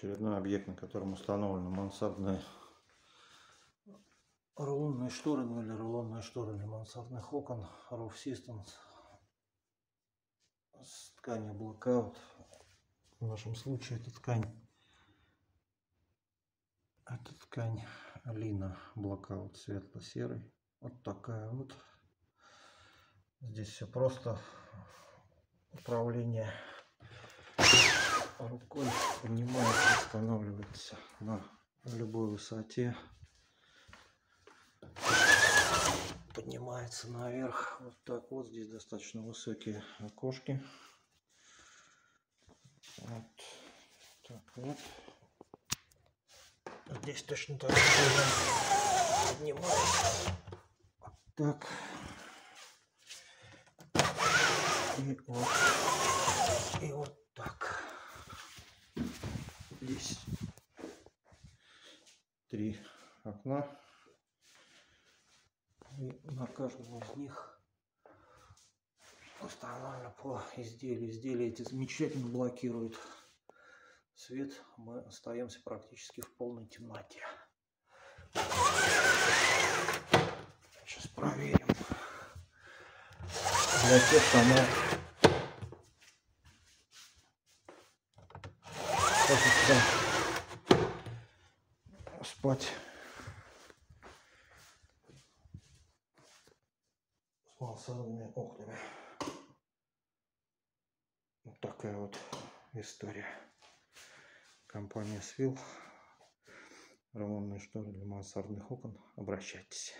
Очередной объект, на котором установлены мансардные рулонные шторы, ну или рулонные шторы для мансардных окон Roof Systems с тканью Blackout. В нашем случае это ткань это ткань Лина Blackout светло-серый. Вот такая вот. Здесь все просто. Управление рукой устанавливается на любой высоте. Поднимается наверх. Вот так вот. Здесь достаточно высокие окошки. Вот так вот. Здесь точно так же поднимается. Вот так. И вот. И вот. Здесь три окна. И на каждом из них установлено по изделию. Изделия эти замечательно блокируют свет. Мы остаемся практически в полной темноте. Сейчас проверим. Для тех, кому хочется спать с мансардными окнами. Вот такая вот история. Компания Свил. Рамонные шторы для мансардных окон. Обращайтесь.